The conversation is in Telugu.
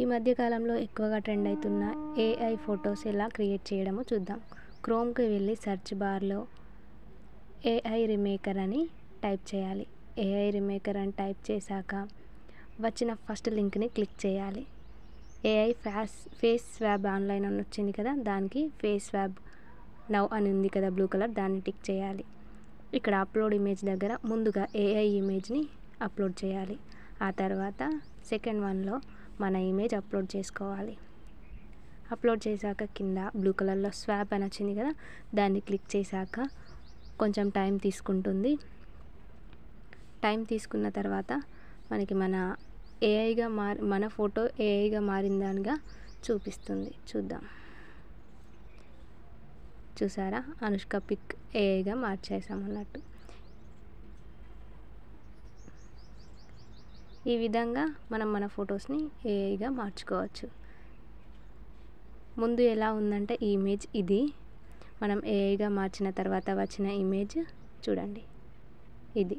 ఈ మధ్యకాలంలో ఎక్కువగా ట్రెండ్ అవుతున్న ఏఐ ఫొటోస్ ఎలా క్రియేట్ చేయడమో చూద్దాం. క్రోమ్కి వెళ్ళి సెర్చ్ బార్లో ఏఐ రిమేకర్ అని టైప్ చేయాలి. ఏఐ రిమేకర్ అని టైప్ చేశాక వచ్చిన ఫస్ట్ లింక్ని క్లిక్ చేయాలి. ఏఐ ఫ్యాస్ ఫేస్ స్వాబ్ ఆన్లైన్ అని వచ్చింది కదా దానికి ఫేస్ స్వాబ్ నవ్ అని ఉంది కదా బ్లూ కలర్ దాన్ని టిక్ చేయాలి. ఇక్కడ అప్లోడ్ ఇమేజ్ దగ్గర ముందుగా ఏఐ ఇమేజ్ని అప్లోడ్ చేయాలి. ఆ తర్వాత సెకండ్ వన్లో మన ఇమేజ్ అప్లోడ్ చేసుకోవాలి. అప్లోడ్ చేశాక కింద బ్లూ కలర్లో స్వాప్ అని వచ్చింది కదా దాన్ని క్లిక్ చేశాక కొంచెం టైం తీసుకుంటుంది. టైం తీసుకున్న తర్వాత మనకి మన ఏఐగా మారి మన ఫోటో ఏఐగా మారిందానిగా చూపిస్తుంది. చూద్దాం. చూసారా? అనుష్క పిక్ ఏఐగా మార్చేసాం అన్నట్టు. ఈ విధంగా మనం మన ఫొటోస్ని ఏఐగా మార్చుకోవచ్చు. ముందు ఎలా ఉందంటే ఈ ఇమేజ్ ఇది. మనం ఏఐగా మార్చిన తర్వాత వచ్చిన ఇమేజ్ చూడండి. ఇది.